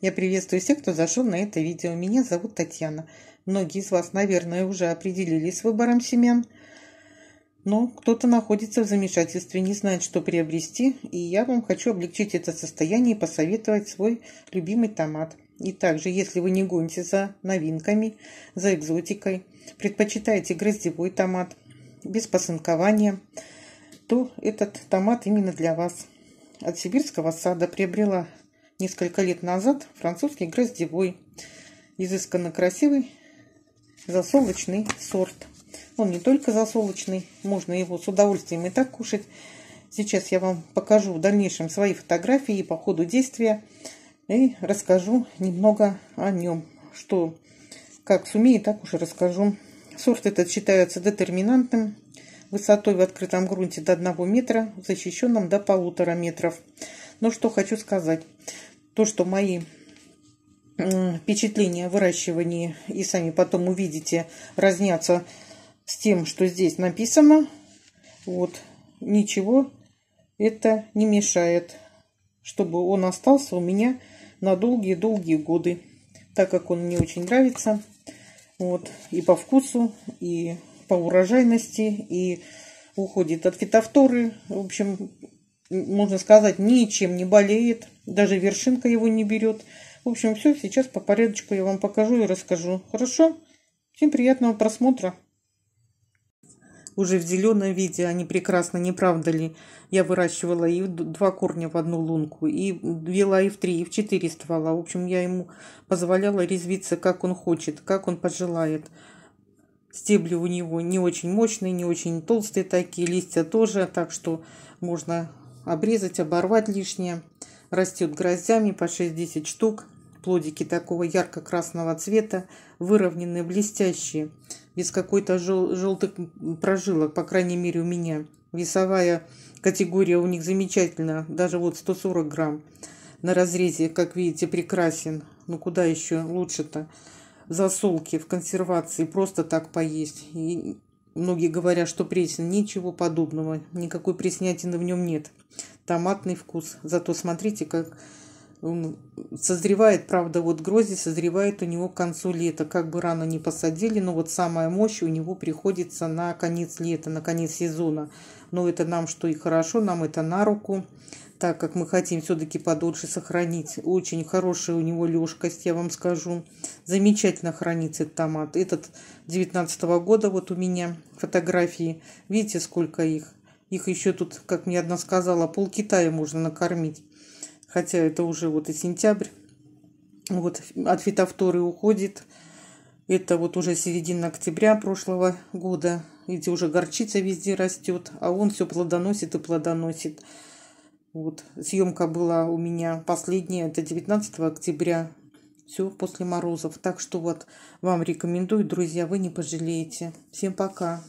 Я приветствую всех, кто зашел на это видео. Меня зовут Татьяна. Многие из вас, наверное, уже определились с выбором семян. Но кто-то находится в замешательстве, не знает, что приобрести. И я вам хочу облегчить это состояние и посоветовать свой любимый томат. И также, если вы не гоните за новинками, за экзотикой, предпочитаете гроздевой томат без посынкования, то этот томат именно для вас. От сибирского сада приобрела несколько лет назад французский гроздевой, изысканно красивый засолочный сорт. Он не только засолочный, можно его с удовольствием и так кушать. Сейчас я вам покажу в дальнейшем свои фотографии по ходу действия и расскажу немного о нем. Что, как сумею, так уж и расскажу. Сорт этот считается детерминантным, высотой в открытом грунте до 1 метра, защищенным до полутора метров. Но что хочу сказать то, что мои впечатления о выращивании и сами потом увидите разнятся с тем, что здесь написано. Вот, ничего это не мешает, чтобы он остался у меня на долгие-долгие годы, так как он мне очень нравится. Вот, и по вкусу, и по урожайности, и уходит от фитофторы. В общем, можно сказать, ничем не болеет, даже вершинка его не берет. В общем, все, сейчас по порядочку я вам покажу и расскажу. Хорошо? Всем приятного просмотра. Уже в зеленом виде они прекрасно, не правда ли? Я выращивала и два корня в одну лунку, и вела и в три, и в четыре ствола. В общем, я ему позволяла резвиться, как он хочет, как он пожелает. Стебли у него не очень мощные, не очень толстые такие, листья тоже, так что можно обрезать, оборвать лишнее. Растет гроздями по 6-10 штук. Плодики такого ярко-красного цвета, выровненные, блестящие, без какой-то жел желтых прожилок, по крайней мере у меня. Весовая категория у них замечательная, даже вот 140 грамм на разрезе, как видите, прекрасен. Ну куда еще лучше-то? Засолки в консервации просто так поесть. И Многие говорят, что пресен. Ничего подобного. Никакой преснятины в нем нет. Томатный вкус. Зато смотрите, как созревает, правда, вот грози созревает у него к концу лета. Как бы рано не посадили, но вот самая мощь у него приходится на конец лета, на конец сезона. Но это нам что и хорошо, нам это на руку так как мы хотим все-таки подольше сохранить. Очень хорошая у него лёжкость, я вам скажу. Замечательно хранится этот томат. Этот 19 -го года вот у меня фотографии. Видите, сколько их? Их еще тут, как мне одна сказала, пол Китая можно накормить. Хотя это уже вот и сентябрь. Вот от фитофторы уходит. Это вот уже середина октября прошлого года. Видите, уже горчица везде растет, а он все плодоносит и плодоносит. Вот, съемка была у меня последняя, это 19 октября. Все после морозов. Так что вот вам рекомендую, друзья, вы не пожалеете. Всем пока.